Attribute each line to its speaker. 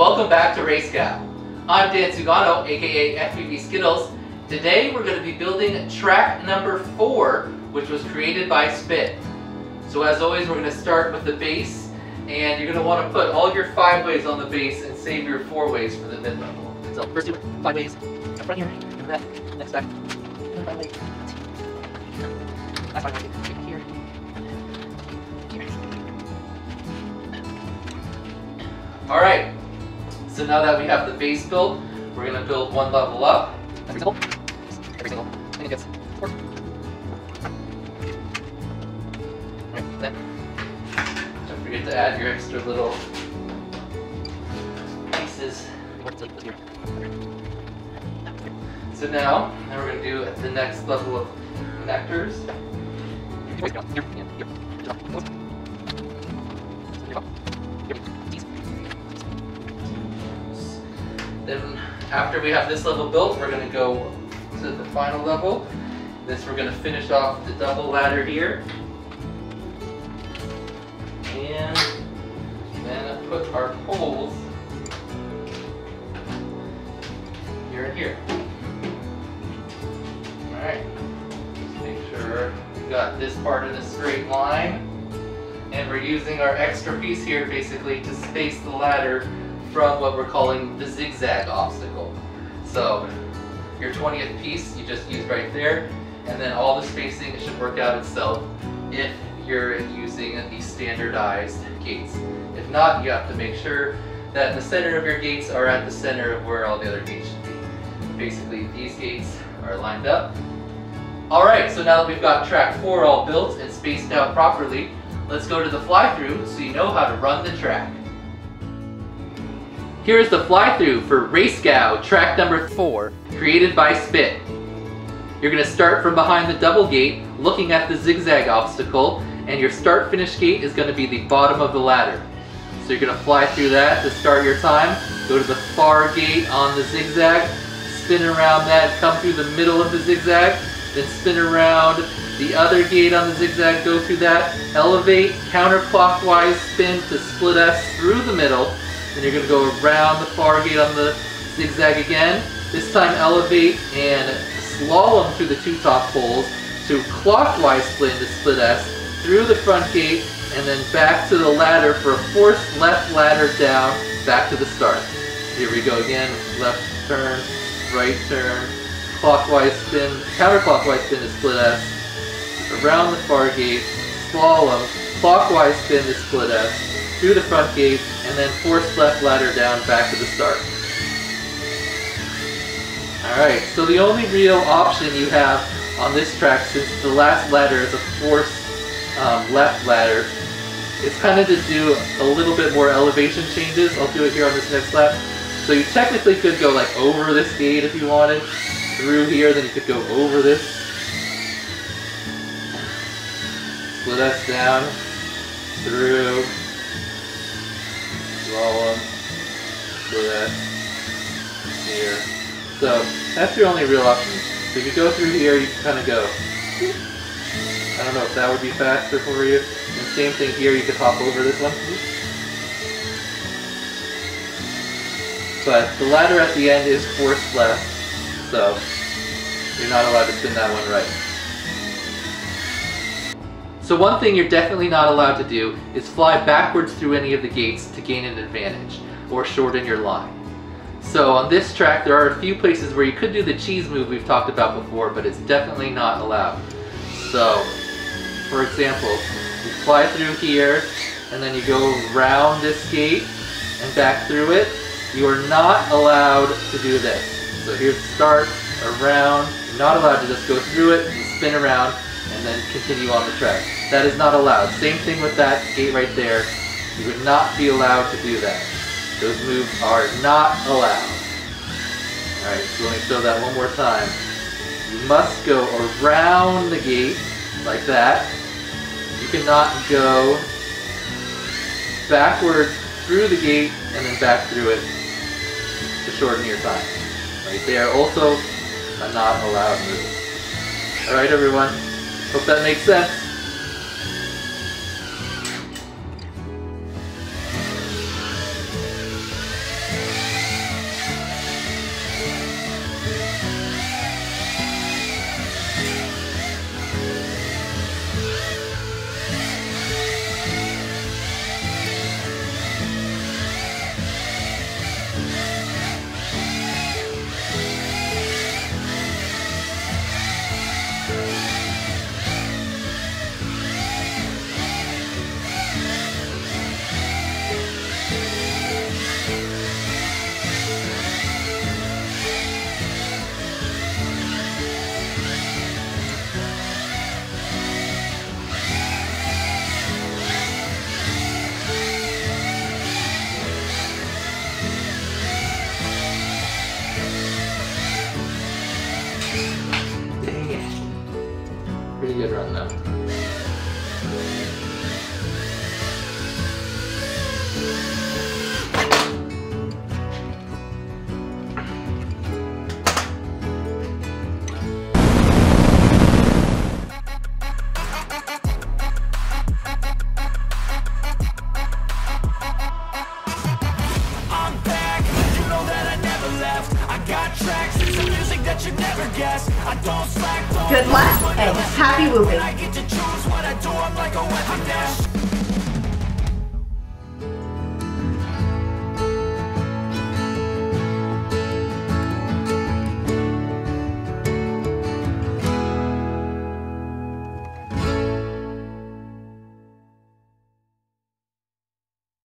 Speaker 1: Welcome back to RaceGOW. I'm Dan Sugano, aka FPV Skittles. Today we're going to be building track number four, which was created by Spit. So as always, we're going to start with the base, and you're going to want to put all your five ways on the base and save your four ways for the mid-level. So first do five ways, up front here, and left, next back, five ways. All right, so now that we have the base built, we're gonna build one level up. Every single, every single, and it gets four. Then, don't forget to add your extra little pieces. So now, now we're gonna do the next level of connectors. Then after we have this level built, we're gonna go to the final level. This we're gonna finish off the double ladder here. And then put our poles here and here. Alright, make sure we got this part in a straight line. And we're using our extra piece here basically to space the ladder from what we're calling the zigzag obstacle. So your 20th piece you just use right there and then all the spacing should work out itself if you're using the standardized gates. If not, you have to make sure that the center of your gates are at the center of where all the other gates should be. Basically, these gates are lined up. All right, so now that we've got track four all built and spaced out properly, let's go to the fly-through so you know how to run the track. Here's the fly-through for RaceGOW track number four, created by Spit. You're gonna start from behind the double gate, looking at the zigzag obstacle, and your start-finish gate is gonna be the bottom of the ladder. So you're gonna fly through that to start your time, go to the far gate on the zigzag, spin around that, come through the middle of the zigzag, then spin around the other gate on the zigzag, go through that, elevate, counterclockwise spin to split S through the middle, then you're going to go around the far gate on the zigzag again. This time elevate and slalom through the two top poles to clockwise split into split S through the front gate and then back to the ladder for a forced left ladder down back to the start. Here we go again, left turn, right turn, clockwise spin, counterclockwise spin to split S, around the far gate, slalom, clockwise spin to split S, through the front gate, and then force left ladder down back to the start. Alright, so the only real option you have on this track, since the last ladder is a forced um, left ladder, is kind of to do a little bit more elevation changes. I'll do it here on this next lap. So you technically could go like over this gate if you wanted, through here, then you could go over this. Split S down, through, slalom, split S, here. So that's your only real option. If you go through here, you can kind of go. I don't know if that would be faster for you. And same thing here, you could hop over this one. But the ladder at the end is forced left, so you're not allowed to spin that one right. So one thing you're definitely not allowed to do is fly backwards through any of the gates to gain an advantage or shorten your line. So on this track there are a few places where you could do the cheese move we've talked about before, but it's definitely not allowed. So, for example, you fly through here and then you go around this gate and back through it. You are not allowed to do this. So here's the start, around, you're not allowed to just go through it and spin around and then continue on the track. That is not allowed. Same thing with that gate right there. You would not be allowed to do that. Those moves are not allowed. Alright, so let me show that one more time. You must go around the gate, like that. You cannot go backwards through the gate and then back through it to shorten your time. Right there, also a not allowed move. Alright everyone, hope that makes sense.
Speaker 2: good run though. I got
Speaker 3: tracks, it's the music that you never I don't I'm and happy now.